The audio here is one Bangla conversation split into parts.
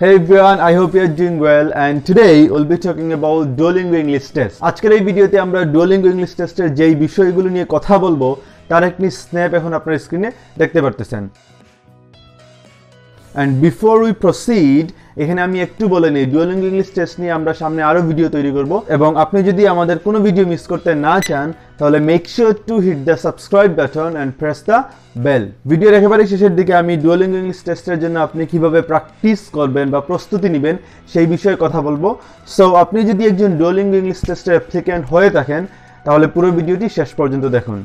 Hey everyone, I hope you are doing well and today we'll be talking about Duolingo English Test. আজকের এই ভিডিওতে আমরা Duolingo English Test এর যেই বিষয়গুলো নিয়ে কথা বলব তার একটি স্ন্যাপ এখন আপনার স্ক্রিনে দেখতে পারতেছেন অ্যান্ড বিফোর উই প্রসিড এখানে আমি একটু বলে নিই ডুয়েলিং ইংলিশ টেস্ট নিয়ে আমরা সামনে আরও ভিডিও তৈরি করব। এবং আপনি যদি আমাদের কোনো ভিডিও মিস করতে না চান, তাহলে make sure to hit the subscribe button and press the bell ভিডিওর একেবারে শেষের দিকে আমি ডুয়েলিং ইংলিশ টেস্টের জন্য আপনি কীভাবে প্র্যাকটিস করবেন বা প্রস্তুতি নেবেন, সেই বিষয়ে কথা বলব। সো আপনি যদি একজন ডুয়েলিং ইংলিশ টেস্টের অ্যাপ্লিক্যান্ট হয়ে থাকেন, তাহলে পুরো ভিডিওটি শেষ পর্যন্ত দেখুন।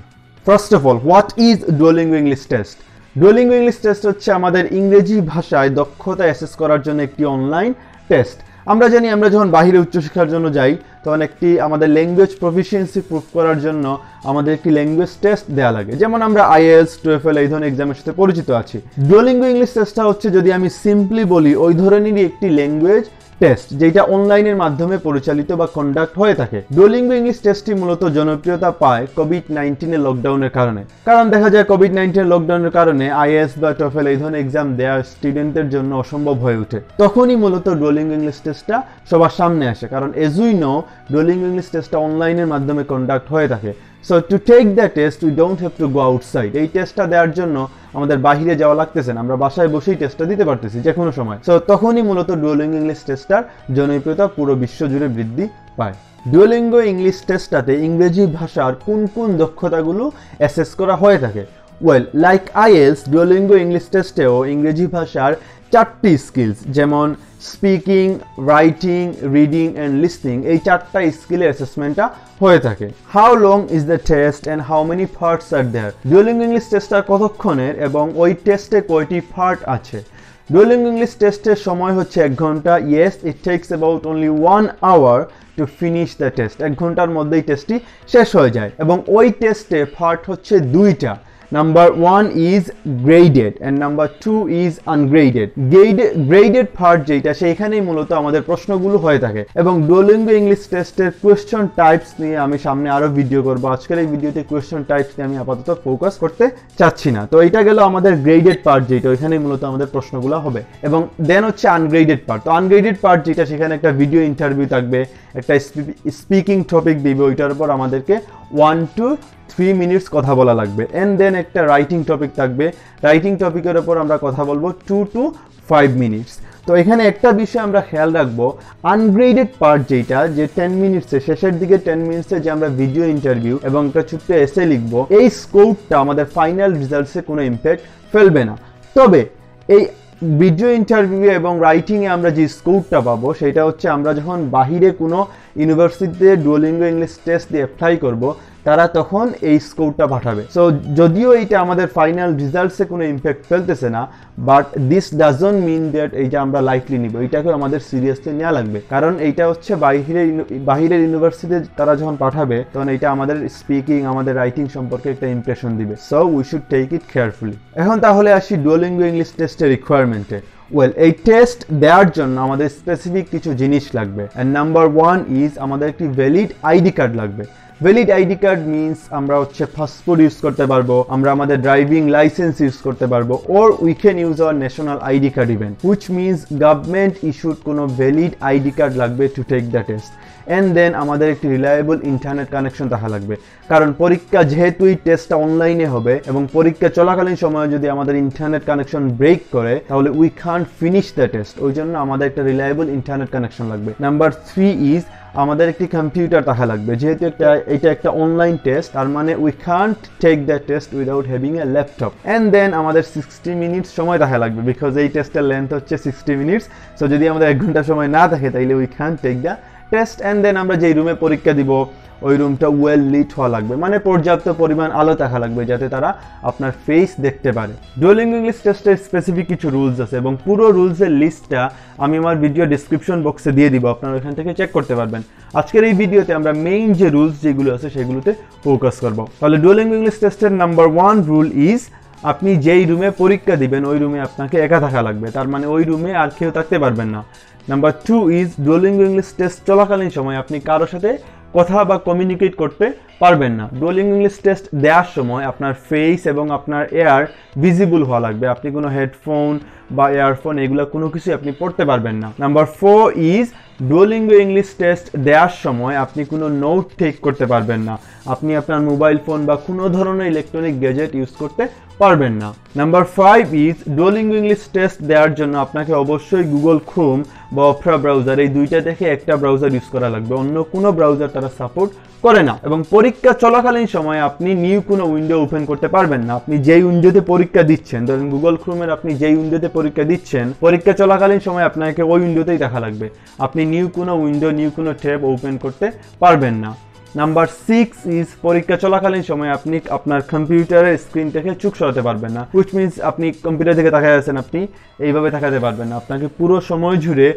First of all what is Duolingo English test Duolingo English test হচ্ছে আমাদের ইংরেজি ভাষায় দক্ষতা অ্যাসেস করার জন্য একটি অনলাইন টেস্ট আমরা জানি আমরা যখন বাহিরে উচ্চশিক্ষার জন্য যাই, তখন একটি আমাদের ল্যাঙ্গুয়েজ প্রফিসিয়েন্সি প্রুফ করার জন্য আমাদের একটি ল্যাঙ্গুয়েজ টেস্ট দেওয়া লাগে। যেমন আমরা আইএলস টুয়েফএল এই ধরনের এক্সামের সাথে পরিচিত আছি। ডুয়েলিঙ্গো ইংলিশ টেস্টটা হচ্ছে যদি আমি সিম্পলি বলি, ওই ধরনেরই একটি ল্যাঙ্গুয়েজ টেস্ট যেটা অনলাইনের মাধ্যমে পরিচালিত বা কন্ডাক্ট হয়ে থাকে। ডুয়েলিঙ্গো ইংলিশ টেস্টটি মূলত জনপ্রিয়তা পায় কোভিড নাইন্টিনের লকডাউনের কারণে। কারণ দেখা যায় কোভিড নাইন্টিনের লকডাউনের কারণে আইএস বা টফেল এই ধরনের এক্সাম দেওয়া স্টুডেন্টদের জন্য অসম্ভব হয়ে ওঠে। তখনই মূলত ডুয়েলিঙ্গো ইংলিশ টেস্টটা সবার সামনে আসে। কারণ এজুই নো ডুয়েলিঙ্গো ইংলিশ টেস্টটা অনলাইনের মাধ্যমে কন্ডাক্ট হয়ে থাকে। So to take the test we don't have to go outside এই টেস্টটা দেওয়ার জন্য আমাদের বাহিরে যাওয়া লাগতেছে না। আমরা বাসায় বসেই টেস্টটা দিতে পারতেছি যে কোনো সময়। সো তখনই মূলত ডুয়েলিং ইংলিশ টেস্টটার জনপ্রিয়তা পুরো বিশ্ব জুড়ে বৃদ্ধি পায়। ডুয়েলিঙ্গো ইংলিশ টেস্টটাতে ইংরেজি ভাষার কোন কোন দক্ষতাগুলো অ্যাসেস করা হয়ে থাকে? Well like IELTS Duolingo English টেস্টেও ইংরেজি ভাষার চারটি স্কিলস যেমন speaking writing reading and listening এই চারটা স্কিলের অ্যাসেসমেন্টটা হয়ে থাকে। How long is the test and how many parts are there Duolingo English টেস্টটা কতক্ষণের এবং ওই টেস্টে কয়টি পার্ট আছে? ডুয়েলিং ইংলিশ টেস্টের সময় হচ্ছে এক ঘণ্টা। Yes it takes about only one hour to finish the test এক ঘণ্টার মধ্যেই টেস্টটি শেষ হয়ে যায় এবং ওই টেস্টে পার্ট হচ্ছে দুইটা। Number one is graded and number two is ungraded graded graded part যেটা সেইখানেই মূলত আমাদের প্রশ্নগুলো হয়ে থাকে। এবং ডোলিঙ্গো ইংলিশ টেস্টের কোয়েশ্চন টাইপস নিয়ে আমি সামনে আরও ভিডিও করব। আজকের এই ভিডিওতে কোয়েশ্চন টাইপস নিয়ে আমি আপাতত ফোকাস করতে চাচ্ছি না। তো এটা গেল আমাদের গ্রেডেড পার্ট যেটা ওইখানেই মূলত আমাদের প্রশ্নগুলো হবে। এবং দেন হচ্ছে আনগ্রেডেড পার্ট তো আনগ্রেডেড পার্ট যেটা সেখানে একটা ভিডিও ইন্টারভিউ থাকবে, একটা স্পিকিং টপিক দিবে, ওইটার উপর আমাদেরকে ওয়ান টু থ্রি মিনিটস কথা বলা লাগবে। অ্যান্ড দেন একটা রাইটিং টপিক থাকবে। রাইটিং টপিকের ওপর আমরা কথা বলব টু টু ফাইভ মিনিটস তো এখানে একটা বিষয় আমরা খেয়াল রাখব আনগ্রেডেড পার্ট যেটা, যে টেন মিনিটসে শেষের দিকে টেন মিনিটসে যে আমরা ভিডিও ইন্টারভিউ এবং একটা ছোট্ট এসে লিখব, এই স্কোপটা আমাদের ফাইনাল রিজাল্টসে কোনো ইম্প্যাক্ট ফেলবে না। তবে এই ভিডিও ইন্টারভিউ এবং রাইটিংয়ে আমরা যে স্কোরটা পাবো, সেটা হচ্ছে আমরা যখন বাহিরে কোনো ইউনিভার্সিটিতে ডুয়োলিঙ্গো ইংলিশ টেস্ট দিয়ে অ্যাপ্লাই করব, তারা তখন এই স্কোরটা পাঠাবে। সো যদিও এইটা আমাদের ফাইনাল রিজাল্টসে কোনো ইম্প্যাক্ট ফেলতেছে না but this doesn't mean that এইটা আমরা লাইটলি নিব। এইটাকে আমাদের সিরিয়াসলি নেওয়া লাগবে। কারণ এইটা হচ্ছে বাহিরের বাহিরের ইউনিভার্সিটিতে তারা যখন পাঠাবে, তখন এইটা আমাদের স্পিকিং আমাদের রাইটিং সম্পর্কে একটা ইমপ্রেশন দিবে। So we should take it carefully এখন তাহলে আসি ডুয়োলিঙ্গো ইংলিশ টেস্টের রিকোয়ারমেন্টে ওয়েল এই টেস্ট দেওয়ার জন্য আমাদের স্পেসিফিক কিছু জিনিস লাগবে। অ্যান্ড নাম্বার ওয়ান ইজ আমাদের একটি ভ্যালিড আইডি কার্ড লাগবে। ভ্যালিড আইডি কার্ড মিনস আমরা হচ্ছে পাসপোর্ট ইউজ করতে পারব, আমরা আমাদের ড্রাইভিং লাইসেন্স ইউজ করতে পারব or we can use our national ID card even which means government issued কোনো ভ্যালিড আইডি কার্ড লাগবে to take the test and then আমাদের একটি রিলায়েবল ইন্টারনেট কানেকশন থাকা লাগবে। কারণ পরীক্ষা যেহেতু এই টেস্টটা অনলাইনে হবে এবং পরীক্ষা চলাকালীন সময়ে যদি আমাদের ইন্টারনেট কানেকশন ব্রেক করে, তাহলে we can't finish the test ওই জন্য আমাদের একটা রিলায়েবল ইন্টারনেট কানেকশন লাগবে। নাম্বার থ্রি ইজ আমাদের একটি কম্পিউটার থাকা লাগবে। যেহেতু একটা, এটা একটা অনলাইন টেস্ট তার মানে we can't take the test without having a laptop and then আমাদের সিক্সটি মিনিটস সময় থাকা লাগবে। বিকজ এই টেস্টের লেন্থ হচ্ছে সিক্সটি মিনিটস সো যদি আমাদের এক ঘণ্টা সময় না থাকে, তাইলে we can't take the test and then আমরা যেই রুমে পরীক্ষা দিব, ওই রুমটা ওয়েল লিট হওয়া লাগবে। মানে পর্যাপ্ত পরিমাণ আলো থাকা লাগবে যাতে তারা আপনার ফেস দেখতে পারে। ডুয়েলিং ইংলিশ টেস্টের স্পেসিফিক কিছু রুলস আছে এবং পুরো রুলসের লিস্টটা আমি আমার ভিডিও ডিসক্রিপশন বক্সে দিয়ে দিব, আপনারা ওখান থেকে চেক করতে পারবেন। আজকের এই ভিডিওতে আমরা মেইন যে রুলস যেগুলো আছে সেগুলোতে ফোকাস করব। তাহলে ডুয়েলিং ইংলিশ টেস্টের নাম্বার ওয়ান রুল ইজ আপনি যেই রুমে পরীক্ষা দিবেন, ওই রুমে আপনাকে একা থাকা লাগবে। তার মানে ওই রুমে আর কেউ থাকতে পারবেন না। Number two is Duolingo English test চলাকালীন সময় আপনি কারোর সাথে কথা বা কমিউনিকেট করতে পারবেন না। ডুয়ালিং ইংলিশ টেস্ট দেওয়ার সময় আপনার ফেস এবং আপনার এয়ার ভিজিবল হওয়া লাগবে। আপনি কোনো হেডফোন বা এয়ারফোন এগুলো কোনো কিছু আপনি পড়তে পারবেন না। Number four is Duolingo English test দেওয়ার সময় আপনি কোনো নোট ঠিক করতে পারবেন না। আপনি আপনার মোবাইল ফোন বা কোনো ধরনের ইলেকট্রনিক গ্যাজেট ইউজ করতে পারবেন না। Number five is Duolingo English test দেওয়ার জন্য আপনাকে অবশ্যই গুগল ক্রোম বা অপরা ব্রাউজার এই দুইটা থেকে একটা ব্রাউজার ইউজ করা লাগবে। অন্য কোনো ব্রাউজার তারা সাপোর্ট করে না। এবং পরীক্ষা চলাকালীন সময় আপনি নিউ কোনো উইন্ডো ওপেন করতে পারবেন না। আপনি যেই উইন্ডোতে পরীক্ষা দিচ্ছেন, ধরেন গুগল ক্রোমের আপনি যেই উইন্ডোতে পরীক্ষা দিচ্ছেন, পরীক্ষা চলাকালীন সময় আপনাকে ওই উইন্ডোতেই দেখা লাগবে। আপনি নিউ কোনো উইন্ডো নিউ কোনো ট্যাব ওপেন করতে পারবেন না। নাম্বার সিক্স ইজ পরীক্ষা চলাকালীন সময় আপনি আপনার কম্পিউটারের স্ক্রিন থেকে চুক সরাতে পারবেন না। উইচ মিনস আপনি কম্পিউটার থেকে তাকায় আছেন, আপনি এইভাবে তাকাতে পারবেন না। আপনাকে পুরো সময় জুড়ে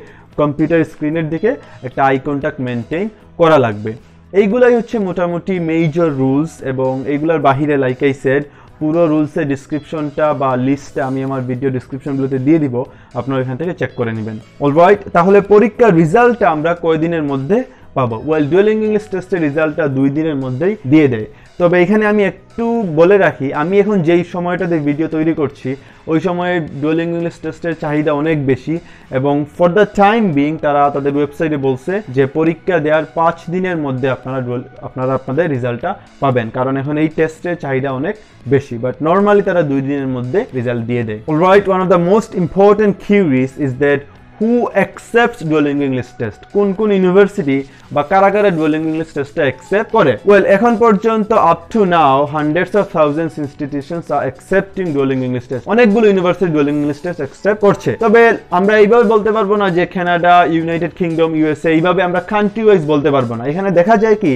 কম্পিউটার স্ক্রিনের দিকে একটা আই কন্ট্যাক্ট মেনটেন করা লাগবে। এইগুলাই হচ্ছে মোটামুটি মেজর রুলস এবং এইগুলার বাহিরে লাইক আই সেড পুরো রুলসের ডিসক্রিপশনটা বা লিস্টটা আমি আমার ভিডিও ডিসক্রিপশনগুলোতে দিয়ে দিব। আপনারা এখান থেকে চেক করে নেবেন। অলরাইট তাহলে পরীক্ষার রেজাল্টটা আমরা কয়দিনের মধ্যে পাবো? ওয়েল ডুয়েলিং ইংলিশ টেস্টের রেজাল্টটা দুই দিনের মধ্যেই দিয়ে দেয়। তবে এখানে আমি একটু বলে রাখি, আমি এখন যেই সময়টাতে ভিডিও তৈরি করছি, ওই সময়ে ডুয়েলিং ইংলিশ টেস্টের চাহিদা অনেক বেশি এবং ফর দ্য টাইম বিং তারা তাদের ওয়েবসাইটে বলছে যে পরীক্ষা দেওয়ার পাঁচ দিনের মধ্যে আপনারা আপনারা আপনাদের রেজাল্টটা পাবেন। কারণ এখন এই টেস্টের চাহিদা অনেক বেশি বাট নর্মালি তারা দুই দিনের মধ্যে রেজাল্ট দিয়ে দেয়। Right one of the most important queries is that who accepts Duolingo English test কোন কোন ইউনিভার্সিটি বা কারা কারা ডুয়েলিং ইংলিশ টেস্টটা অ্যাকসেপ্ট করে? ওয়েল এখন পর্যন্ত up to now hundreds of thousands institutions are accepting Duolingo English test অনেকগুলো university Duolingo English test accept করছে। তবে আমরা এইভাবে বলতে পারব না যে কানাডা ইউনাইটেড কিংডম ইউএসএ এইভাবে আমরা কান্ট্রি ওয়াইজ বলতে পারব না। এখানে দেখা যায় কি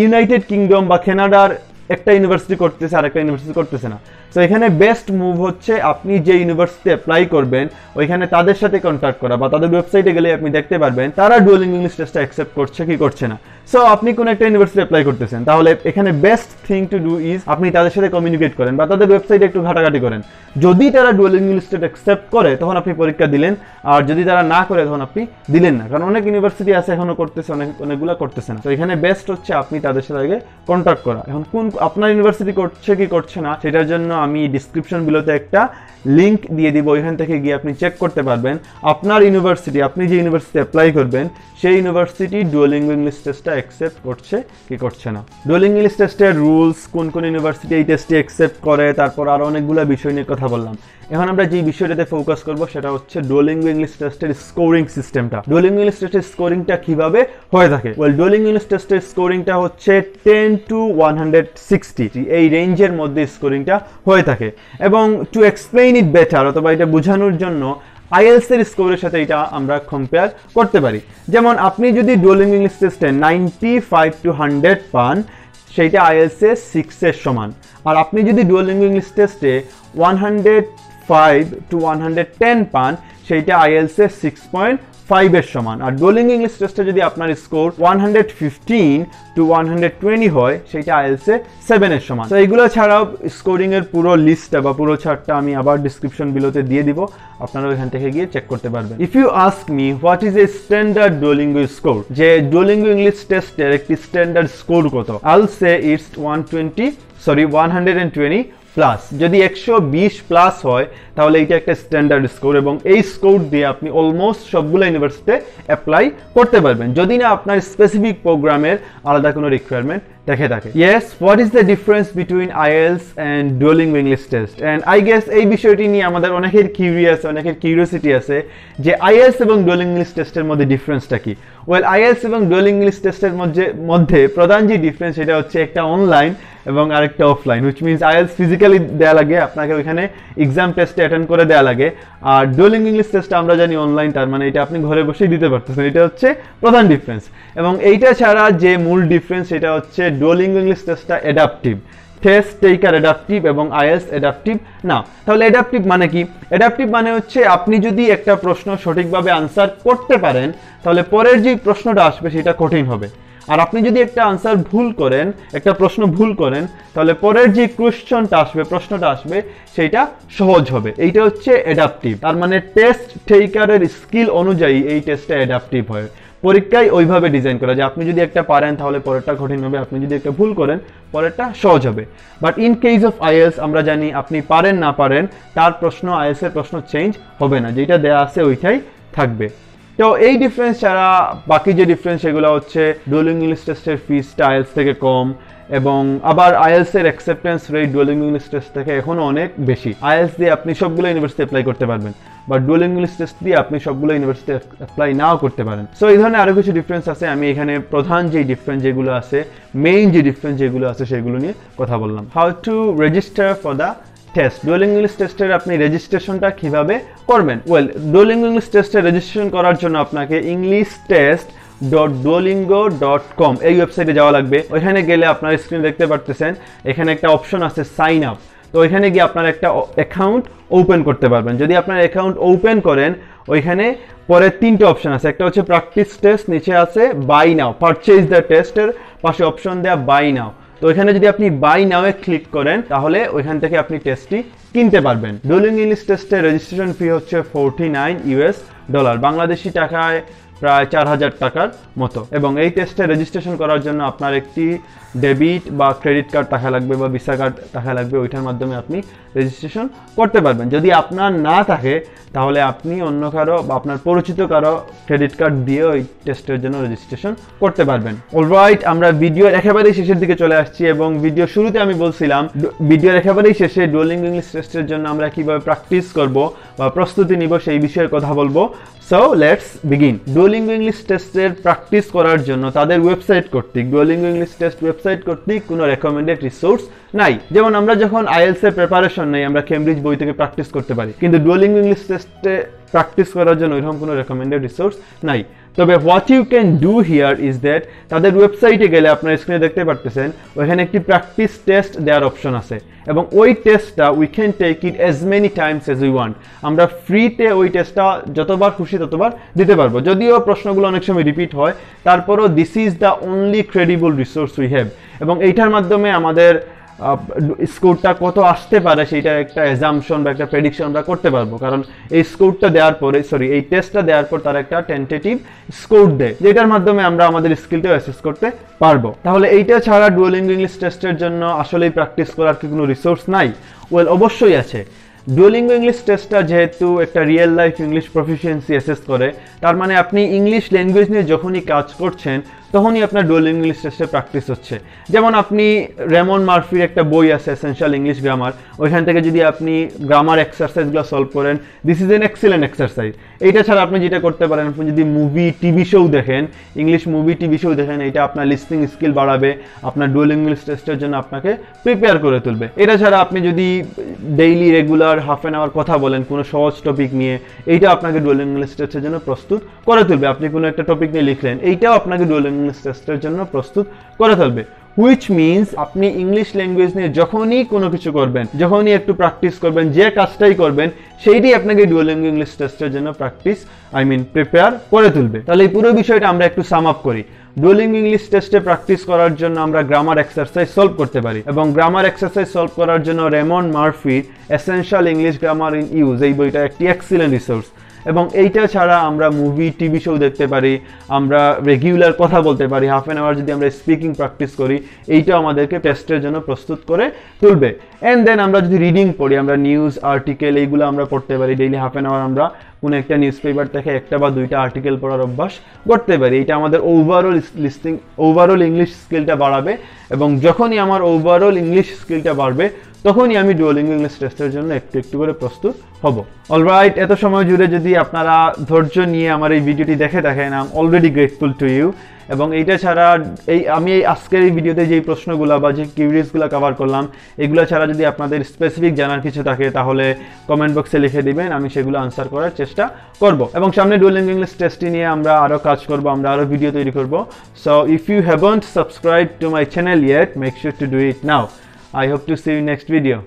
ইউনাইটেড কিংডম বা কানাডার একটা ইউনিভার্সিটি করতেছে আর একটা ইউনিভার্সিটি করতেছে না। তো এখানে বেস্ট মুভ হচ্ছে আপনি যে ইউনিভার্সিটি অ্যাপ্লাই করবেন, ওইখানে তাদের সাথে কন্ট্যাক্ট করা বা তাদের ওয়েবসাইটে গেলে আপনি দেখতে পারবেন, তারা ডুয়েলিং ইংলিশ টেস্টটা অ্যাকসেপ্ট করছে কি করছে না। সো আপনি কোন একটা ইউনিভার্সিটি অ্যাপ্লাই করতেছেন, তাহলে এখানে best thing to do is আপনি তাদের সাথে কমিউনিকেট করেন বা তাদের ওয়েবসাইটে একটু ঘাটাঘাটি করেন। যদি তারা ডুয়েলিং ইংলিশ টেস্ট অ্যাকসেপ্ট করে, তখন আপনি পরীক্ষা দিলেন, আর যদি তারা না করে, তখন আপনি দিলেন না। কারণ অনেক ইউনিভার্সিটি আছে এখনও করতেছে, অনেক, অনেকগুলো করতেছে না। তো এখানে বেস্ট হচ্ছে আপনি তাদের সাথে আগে কন্ট্যাক্ট করা। এখন কোন, আপনার ইউনিভার্সিটি করছে কি করছে না, সেটার জন্য আমি ডিসক্রিপশন বিলোতে একটা লিঙ্ক দিয়ে দিব, ওইখান থেকে গিয়ে আপনি চেক করতে পারবেন। আপনার ইউনিভার্সিটি আপনি যে ইউনিভার্সিটি অ্যাপ্লাই করবেন, সেই ইউনিভার্সিটি ডুয়েলিং ইংলিশ টেস্টটা অ্যাকসেপ্ট করছে কি করছে না? ডুয়েলিং ইংলিশ টেস্টের রুলস কোন কোন ইউনিভার্সিটি এই টেস্টটি অ্যাকসেপ্ট করে, তারপর আরও অনেকগুলো বিষয় নিয়ে কথা বললাম। এখন আমরা যে বিষয়টাতে ফোকাস করব, সেটা হচ্ছে ডুয়েলিঙ্গো ইংলিশ টেস্টের স্কোরিং সিস্টেমটা ডুয়েলিঙ্গো ইংলিশ টেস্টের স্কোরিংটা কীভাবে হয়ে থাকে? ওয়েল ডুয়েলিঙ্গো ইংলিশ টেস্টের স্কোরিংটা হচ্ছে ten to one hundred sixty এই রেঞ্জের মধ্যে স্কোরিংটা হয়ে থাকে। এবং টু এক্সপ্লেইন ইট বেটার অথবা এটা বোঝানোর জন্য আইএলস এর স্কোরের সাথে এটা আমরা কম্পেয়ার করতে পারি। যেমন আপনি যদি ডুয়েলিং ইংলিশ টেস্টে নাইনটি ফাইভ টু হান্ড্রেড পান, সেইটা আইএলস সিক্সের সমান। আর আপনি যদি ডুয়েলিং ইংলিশ টেস্টে one hundred five to one hundred ten পান, সেইটা আইএলস সিক্স পয়েন্ট ফাইভের সমান। আর ডোলিং ইংলিশ টেস্টে যদি আপনার score one hundred fifteen to one hundred twenty হয়, সেইটা আইএলসে সেভেনের সমান। তো এইগুলো ছাড়াও স্কোরিং এর পুরো লিস্টটা বা পুরো ছাড়টা আমি আবার ডিসক্রিপশন বিলোতে দিয়ে দিব। আপনারা ওইখান থেকে গিয়ে চেক করতে পারবেন। If you ask me what is a standard Duolingo score যে ডোলিঙ্গো ইংলিশ টেস্টের একটি স্ট্যান্ডার্ড স্কোর কত? Well it's one twenty sorry one hundred and twenty plus যদি একশো বিশ প্লাস হয়, তাহলে এইটা একটা স্ট্যান্ডার্ড স্কোর এবং এই স্কোর দিয়ে আপনি অলমোস্ট সবগুলো ইউনিভার্সিটিতে অ্যাপ্লাই করতে পারবেন। যদি না, আপনার স্পেসিফিক প্রোগ্রামের আলাদা কোনো রিকোয়ারমেন্ট দেখে থাকে yes what is the difference between IELTS and Duolingo English test and I guess এই বিষয়টি নিয়ে আমাদের অনেকের কিউরিয়াস অনেকের কিউরিয়াসিটি আছে যে আইএলস এবং ডুয়েলিং ইংলিশ টেস্টের মধ্যে ডিফারেন্সটা কি? ওয়েল আইএলস এবং ডুয়েলিং ইংলিশ টেস্টের মধ্যে মধ্যে প্রধান যে ডিফারেন্স সেটা হচ্ছে একটা অনলাইন এবং আরেকটা offline which means IELTS physically দেওয়া লাগে, আপনাকে ওইখানে এক্সাম টেস্টে অ্যাটেন্ড করে দেওয়া লাগে। আর ডুয়েলিং ইংলিশ টেস্টটা আমরা জানি অনলাইন তার মানে এটা আপনি ঘরে বসেই দিতে পারতেছেন, এটা হচ্ছে প্রধান ডিফারেন্স এবং এইটা ছাড়া যে মূল ডিফারেন্স সেটা হচ্ছে ডুয়েলিং ইংলিশ টেস্টটা অ্যাডাপটিভ টেস্ট টেকার অ্যাডাপটিভ এবং আইএলস অ্যাডাপটিভ না। তাহলে অ্যাডাপটিভ মানে কি? অ্যাডাপটিভ মানে হচ্ছে আপনি যদি একটা প্রশ্ন সঠিকভাবে আনসার করতে পারেন, তাহলে পরের যে প্রশ্নটা আসবে সেটা কঠিন হবে। আর আপনি যদি একটা আনসার ভুল করেন, একটা প্রশ্ন ভুল করেন, তাহলে পরের যে কোয়েশ্চনটা আসবে, প্রশ্নটা আসবে, সেইটা সহজ হবে। এইটা হচ্ছে অ্যাডাপটিভ তার মানে টেস্ট টেকারের স্কিল অনুযায়ী এই টেস্টটা অ্যাডাপটিভ হয়। পরীক্ষায় ওইভাবে ডিজাইন করা যে আপনি যদি একটা পারেন, তাহলে পরেরটা কঠিন হবে। আপনি যদি একটা ভুল করেন, পরেরটা সহজ হবে। But in case of IELTS আমরা জানি আপনি পারেন, না পারেন, তার প্রশ্ন আইএলস এর প্রশ্ন চেঞ্জ হবে না। যেটা দেয়া আছে, ওইটাই থাকবে। তো এই ডিফারেন্স ছাড়া বাকি যে ডিফারেন্স সেগুলো হচ্ছে ডুয়েলিং ইংলিশ টেস্টের ফিসটা আইএলস থেকে কম এবং আবার আইএলস এর acceptance rate Duolingo English test থেকে এখনও অনেক বেশি। আইএলস দিয়ে আপনি সবগুলো ইউনিভার্সিটি অ্যাপ্লাই করতে পারবেন। বা ডুয়েলিং ইংলিশ টেস্ট দিয়ে আপনি সবগুলো ইউনিভার্সিটি অ্যাপ্লাই নাও করতে পারেন। সো এই ধরনের আরও কিছু ডিফারেন্স আছে। আমি এখানে প্রধান যে ডিফারেন্স যেগুলো আছে মেইন যে ডিফারেন্স যেগুলো আছে সেগুলো নিয়ে কথা বললাম। How to register for the test Duolingo English টেস্টের আপনি রেজিস্ট্রেশনটা কীভাবে করবেন? ওয়েল ডুয়েলিং ইংলিশ টেস্টের রেজিস্ট্রেশন করার জন্য আপনাকে English test dot Duolingo dot com এই ওয়েবসাইটে যাওয়া লাগবে। ওইখানে গেলে আপনার স্ক্রিন দেখতে পারতেছেন। এখানে একটা অপশন আছে সাইন আপ তো ওইখানে গিয়ে আপনার একটা অ্যাকাউন্ট ওপেন করতে পারবেন। যদি আপনার অ্যাকাউন্ট ওপেন করেন, ওইখানে পরে তিনটে অপশন আছে। একটা হচ্ছে প্র্যাকটিস টেস্ট নিচে আছে বাই নাও পারচেজ দ্য টেস্টের পাশে অপশন দেওয়া বাই নাও তো ওইখানে যদি আপনি বাই নাওয়ে ক্লিক করেন, তাহলে ওইখান থেকে আপনি টেস্টটি কিনতে পারবেন। ডুলিং ইংলিশ টেস্টের রেজিস্ট্রেশন ফি হচ্ছে forty nine US dollar Bangladeshi টাকায় প্রায় চার হাজার টাকার মতো। এবং এই টেস্টে রেজিস্ট্রেশন করার জন্য আপনার একটি ডেবিট বা ক্রেডিট কার্ড টাকা লাগবে বা ভিসা কার্ড টাকা লাগবে, ওইটার মাধ্যমে আপনি রেজিস্ট্রেশন করতে পারবেন। যদি আপনার না থাকে, তাহলে আপনি অন্য কারও বা আপনার পরিচিত কারও ক্রেডিট কার্ড দিয়ে ওই টেস্টের জন্য রেজিস্ট্রেশন করতে পারবেন। অলরাইট আমরা ভিডিওর একেবারেই শেষের দিকে চলে আসছি এবং ভিডিও শুরুতে আমি বলছিলাম ভিডিওর একেবারেই শেষে ডোলিং ইংলিশ টেস্টের জন্য আমরা কীভাবে প্র্যাকটিস করব বা প্রস্তুতি নিব সেই বিষয়ে কথা বলব। So let's begin Duolingo English টেস্টের প্র্যাকটিস করার জন্য তাদের ওয়েবসাইট কর্তৃক ডুয়োলিঙ্গো ইংলিশ টেস্ট ওয়েবসাইট কর্তৃক কোনো রেকমেন্ডেড রিসোর্স নাই। যেমন আমরা যখন আইএলস এর প্রিপারেশন নেই, আমরা কেমব্রিজ বই থেকে প্র্যাকটিস করতে পারি। কিন্তু ডুয়োলিঙ্গো ইংলিশ টেস্টে প্র্যাকটিস করার জন্য এরকম কোনো রেকমেন্ডেড রিসোর্স নাই। তবে what you can do here is that তাদের ওয়েবসাইটে গেলে আপনার স্ক্রিনে দেখতে পারতেছেন, ওইখানে একটি প্র্যাকটিস টেস্ট দেওয়ার অপশন আছে। এবং ওই টেস্টটা we can take it as many times as we want আমরা ফ্রিতে ওই টেস্টটা যতবার খুশি ততবার দিতে পারব। যদিও প্রশ্নগুলো অনেক সময় রিপিট হয়, তারপরও this is the only credible resource we have এবং এইটার মাধ্যমে আমাদের স্কোরটা কত আসতে পারে সেইটা একটা এজামশন বা একটা প্রেডিকশন আমরা করতে পারব। কারণ এই স্কোরটা দেওয়ার পরে সরি এই টেস্টটা দেওয়ার পর তার একটা টেন্টেটিভ স্কোর দেয়, যেটার মাধ্যমে আমরা আমাদের স্কিলটাও অ্যাসেস করতে পারব। তাহলে এইটা ছাড়া ডুয়েলিং ইংলিশ টেস্টের জন্য আসলেই প্র্যাকটিস করার কি কোনো রিসোর্স নাই? ওয়েল অবশ্যই আছে। ডুয়োলিঙ্গো ইংলিশ টেস্টটা যেহেতু একটা real life English proficiency assess করে, তার মানে আপনি ইংলিশ ল্যাঙ্গুয়েজ নিয়ে যখনই কাজ করছেন তখনই আপনার ডুয়েলিঙ্গো ইংলিশ টেস্টে প্র্যাকটিস হচ্ছে। যেমন আপনি রেমন মার্ফির একটা বই আছে এসেনশিয়াল ইংলিশ গ্রামার ওইখান থেকে যদি আপনি গ্রামার এক্সারসাইজগুলো সলভ করেন this is an excellent exercise এইটা ছাড়া আপনি যেটা করতে পারেন, আপনি যদি মুভি টিভি শো দেখেন ইংলিশ মুভি টিভি শো দেখেন এটা আপনার লিস্টিং স্কিল বাড়াবে, আপনার ডুয়েলিং ইংলিশ টেস্টের জন্য আপনাকে প্রিপেয়ার করে তুলবে। এটা ছাড়া আপনি যদি daily regular half an hour কথা বলেন, কোনো সহজ টপিক নিয়ে, এইটা আপনাকে ডুয়েলিং ইংলিশ টেস্টের জন্য প্রস্তুত করে তুলবে। আপনি কোনো একটা টপিক নিয়ে লিখলেন, এইটাও আপনাকে ডুয়েলিং টেস্টের জন্য প্রস্তুত করে তুলবে হুইচ মিনস আপনি ইংলিশ ল্যাঙ্গুয়েজ নিয়ে যখনই কোনো কিছু করবেন, যখনই একটু প্র্যাকটিস করবেন, যে কাজটাই করবেন সেইটাই আপনাকে ডুয়েলিঙ্গো ইংলিশ টেস্টের জন্য প্র্যাকটিস আই মিন প্রিপেয়ার করে তুলবে। তাহলে এই পুরো বিষয়টা আমরা একটু সাম আপ করি। ডুয়েলিং ইংলিশ টেস্টে প্র্যাকটিস করার জন্য আমরা গ্রামার এক্সারসাইজ সলভ করতে পারি এবং গ্রামার এক্সারসাইজ সলভ করার জন্য Raymond মার্ফির essential English grammar in use এই বইটা একটি এক্সিলেন্ট রিসোর্স এবং এইটা ছাড়া আমরা মুভি টিভি শো দেখতে পারি, আমরা রেগুলার কথা বলতে পারি হাফ অ্যান আওয়ার যদি আমরা স্পিকিং প্র্যাকটিস করি, এইটা আমাদেরকে টেস্টের জন্য প্রস্তুত করে তুলবে। অ্যান্ড দেন আমরা যদি রিডিং পড়ি, আমরা নিউজ আর্টিকেল এইগুলো আমরা পড়তে পারি ডেইলি হাফ অ্যান আওয়ার আমরা কোনো একটা নিউজ পেপার থেকে একটা বা দুইটা আর্টিকেল পড়ার অভ্যাস করতে পারি। এটা আমাদের ওভারঅল লিস্টিং ওভারঅল ইংলিশ স্কিলটা বাড়াবে এবং যখনই আমার ওভারঅল ইংলিশ স্কিলটা বাড়বে তখনই আমি ডুয়োলিঙ্গো ইংলিশ টেস্টের জন্য একটু একটু করে প্রস্তুত হব। অলরাইট এত সময় জুড়ে যদি আপনারা ধৈর্য নিয়ে আমার এই ভিডিওটি দেখে থাকেন I'm already grateful to you এবং এইটা ছাড়া এই, আমি এই আজকের এই ভিডিওতে যেই প্রশ্নগুলো বা যে কিউরিয়াসগুলো কভার করলাম, এগুলো ছাড়া যদি আপনাদের স্পেসিফিক জানার কিছু থাকে, তাহলে কমেন্ট বক্সে লিখে দিবেন, আমি সেগুলো আনসার করার চেষ্টা করব। এবং সামনে ডুয়েলিং ইংলিশ টেস্টটি নিয়ে আমরা আরও কাজ করব, আমরা আরও ভিডিও তৈরি করব। So if you haven't subscribe to my channel yet make sure to do it now I hope to see you next video.